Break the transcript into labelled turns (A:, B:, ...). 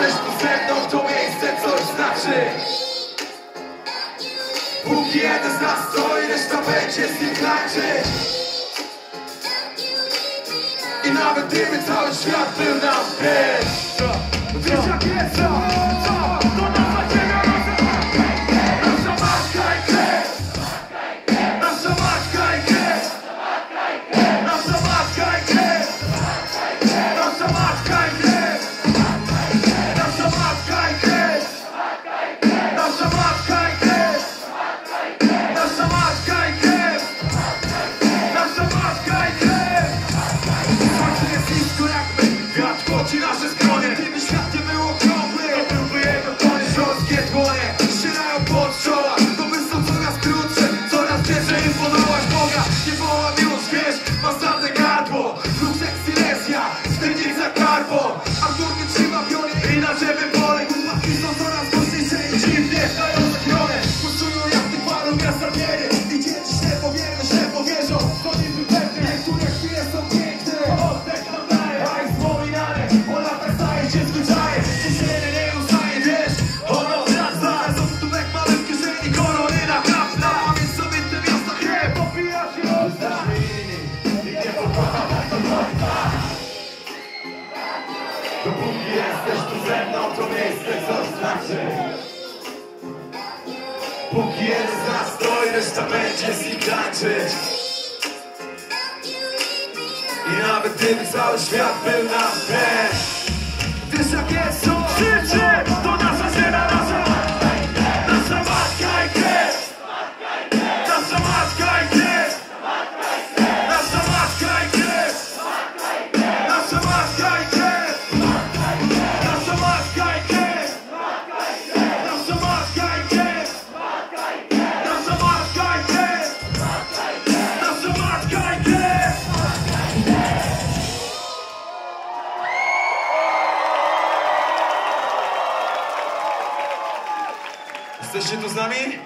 A: jesteś tu ze mną, to miejsce coś znaczy. Póki jeden z nas stoi, reszta będzie z nim tańczyć I nawet gdyby cały świat był nam wbrew Wiesz jak jest? Nasze skronie Gdyby świat nie był okrągły To byłby jego koniec Śląskie dłonie Ścierają pod czoła. To są coraz krótsze Coraz bliżej imponować Boga. Nie woła miłość, wiesz Ma zadne gardło. Lub jak Silesia Wstydzik za karbo. Artur nie trzyma pionie na ziemi pole. Chłopaki są coraz głośniejsze I dziwnie Póki jeden z nas stoi, reszta będzie z tańczyć I nawet gdyby cały świat był nam wbrew Wiesz jak jest, Jste ještě tu s?